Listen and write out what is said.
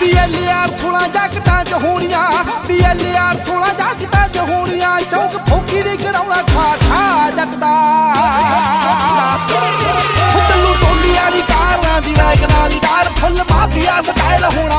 PLR 16 ਜੈਕਟਾਂ ਚ ਹੋਣੀਆਂ ਪੀਐਲਆਰ 16 ਜੈਕਟਾਂ ਚ ਹੋਣੀਆਂ, ਚੌਕ ਫੋਕੀ ਦੀ ਕਰਾਉਣਾ ਖਾ ਖਾ ਜੱਟਦਾ ਹੁੱਤਲੂ ਟੋਲੀਆਂ ਦੀ ਕਾਰਾਂ ਦੀ ਰੈਗਨਾਂ ਦੀ ਕਾਰ, ਫੁੱਲ ਮਾਫੀਆ ਸਟਾਈਲ ਹੋਣਾ।